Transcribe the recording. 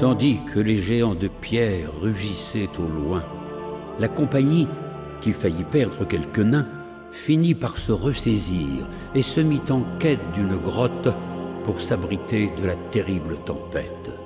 Tandis que les géants de pierre rugissaient au loin, la compagnie, qui faillit perdre quelques nains, finit par se ressaisir et se mit en quête d'une grotte pour s'abriter de la terrible tempête.